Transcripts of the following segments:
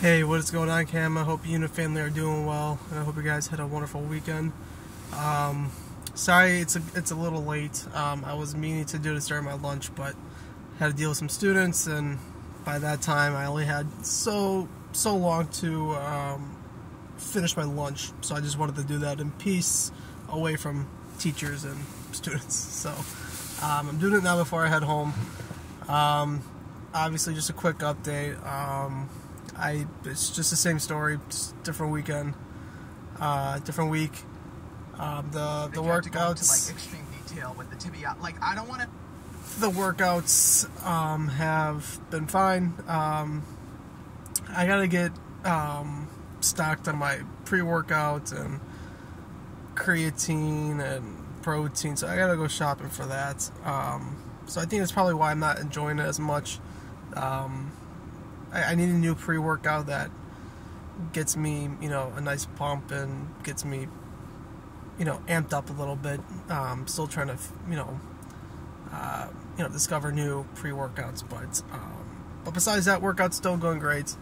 Hey, what is going on, Cam? I hope you and your family are doing well, and I hope you guys had a wonderful weekend. Um, sorry, it's a it's a little late. Um, I was meaning to do this during my lunch, but had to deal with some students, and by that time, I only had so so long to um, finish my lunch. So I just wanted to do that in peace, away from teachers and students. So um, I'm doing it now before I head home. Um, obviously, just a quick update. I it's just the same story, different weekend, uh, different week. Um, the the They to go into, workouts, like extreme detail with the tibia. Like I don't want to. the workouts um, have been fine. Um, I gotta get um, stocked on my pre-workout and creatine and protein, so I gotta go shopping for that. Um, so I think that's probably why I'm not enjoying it as much. Um, I, I need a new pre-workout that gets me, you know, a nice pump and gets me, you know, amped up a little bit. Um, still trying to, you know, uh, you know, discover new pre-workouts, but um, but besides that, workout's still going great.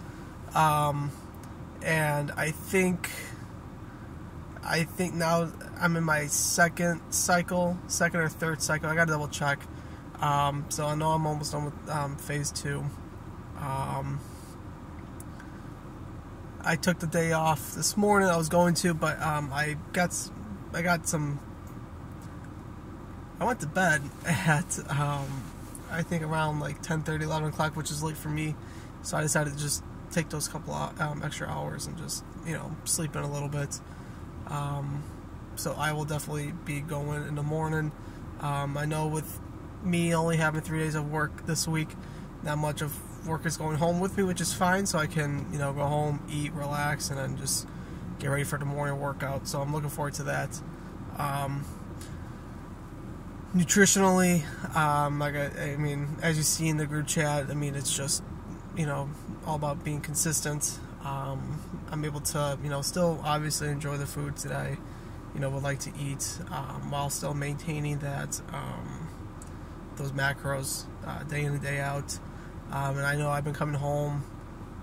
Um, and I think I think now I'm in my second cycle, second or third cycle. I got to double check. Um, so I know I'm almost done with um, phase two. Um, I took the day off this morning. I was going to, but um, I got I got some. I went to bed at um, I think around like 10, 11 o'clock, which is late for me. So I decided to just take those couple um, extra hours and just you know sleep in a little bit. Um, so I will definitely be going in the morning. Um, I know with me only having three days of work this week, not much of work is going home with me, which is fine. So I can you know go home, eat, relax, and then just get ready for the morning workout. So I'm looking forward to that. Um, nutritionally, um, like I, I mean, as you see in the group chat, I mean it's just you know all about being consistent. Um, I'm able to you know still obviously enjoy the foods that I you know would like to eat um, while still maintaining that um, those macros uh, day in and day out. Um, and I know I've been coming home,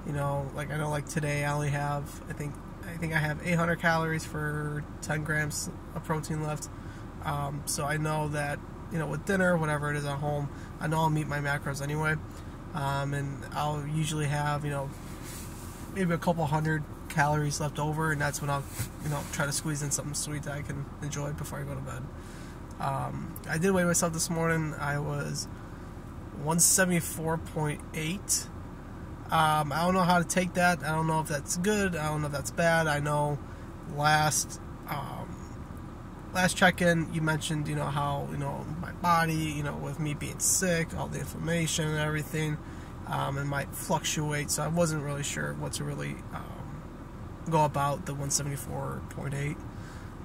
you know, like I know like today I only have I think I think I have 800 calories for 10 grams of protein left. Um, so I know that you know with dinner, whatever it is at home, I know I'll meet my macros anyway, um, and I'll usually have you know maybe a couple hundred calories left over, and that's when I'll you know try to squeeze in something sweet that I can enjoy before I go to bed. Um, I did weigh myself this morning. I was 174.8. Um, I don't know how to take that. I don't know if that's good. I don't know if that's bad. I know last um, last check-in you mentioned you know how you know my body you know with me being sick, all the inflammation and everything, um, it might fluctuate. So I wasn't really sure what to really um, go about the 174.8.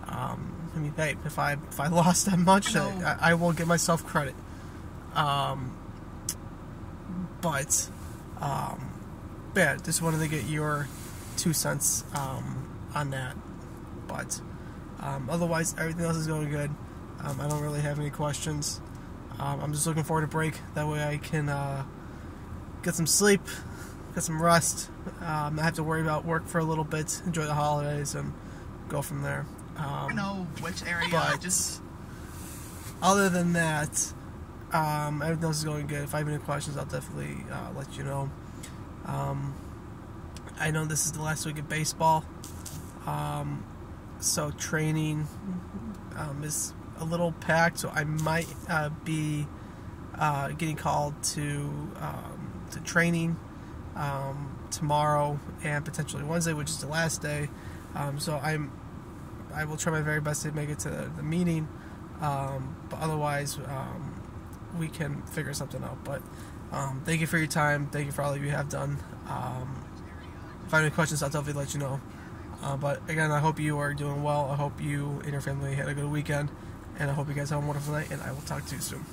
Um, I mean, hey, if I if I lost that much, No. I, I will give myself credit. Um, but um, yeah, just wanted to get your two cents um, on that. But um, otherwise, everything else is going good. Um, I don't really have any questions. Um, I'm just looking forward to break. That way, I can uh, get some sleep, get some rest. Um, I have to worry about work for a little bit, enjoy the holidays, and go from there. I Um, know which area. but just other than that, um, everything else is going good. If I have any questions, I'll definitely uh, let you know. Um, I know this is the last week of baseball, um, so training um, is a little packed. So I might uh, be uh, getting called to um, to training um, tomorrow and potentially Wednesday, which is the last day. So I'm I will try my very best to make it to the meeting. But otherwise, we can figure something out. But um, thank you for your time. Thank you for all you have done. Um, if I have any questions, I'll definitely let you know. Uh, but again, I hope you are doing well. I hope you and your family had a good weekend. And I hope you guys have a wonderful night. And I will talk to you soon.